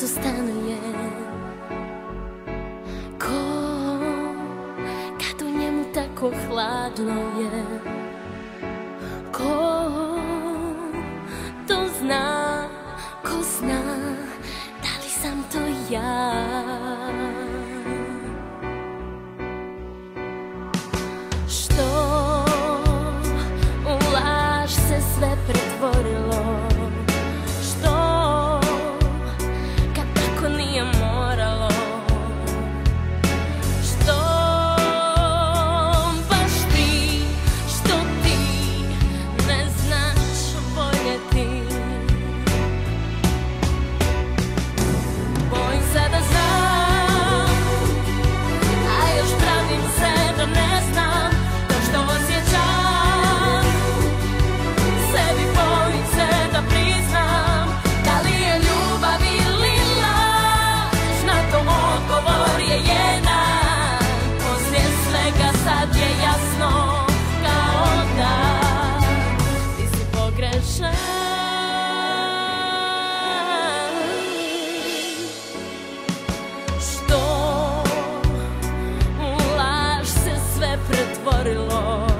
to stanuje Ko, като njemu tako hladno je. Ko to zna, ko zna, da li sam to ja? Lord.